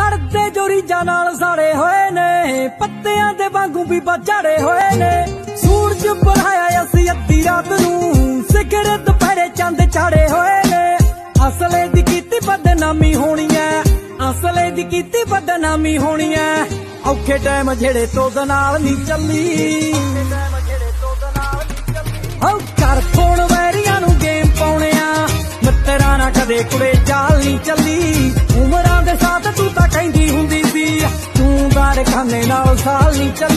ਸੜਦੇ ਜੋਰੀਜਾਂ ਨਾਲ ਸਾੜੇ ਹੋਏ ਨੇ। ਪੱਤਿਆਂ ਦੇ ਵਾਂਗੂ ਵੀ ਬਚਾੜੇ ਹੋਏ ਨੇ। ਸੂਰਜ ਬੁਲਾਇਆ ਅਸੀਂ ਅੱਧੀ ਰਾਤ ਨੂੰ। ਸਿਖਰ ਦੁਪਹਿਰੇ ਚੰਦ ਚਾੜੇ ਹੋਏ ਨੇ। ਅਸਲੇ ਦੀ ਕੀਤੀ ਬਦਨਾਮੀ ਹੋਣੀ ਐ। ਅਸਲੇ ਦੀ ਕੀਤੀ ਬਦਨਾਮੀ ਹੋਣੀ ਐ। ਔਖੇ ਟਾਈਮ ਜਿਹੜੇ ਤੋਦ ਨਾਲ ਨਹੀਂ ਚੱਲੀ। ਹਉ ਕਰ ਫੋਨ ਵੈਰੀਆਂ ਨੂੰ ਗੇਮ ਪਾਉਣਿਆ। ਮਿੱਤਰਾਂ ਨਾਲ ਕਦੇ ਕੁੜੇ ਚਾਲ ਨਹੀਂ ਚੱਲੀ। कान नाल साल नहीं चल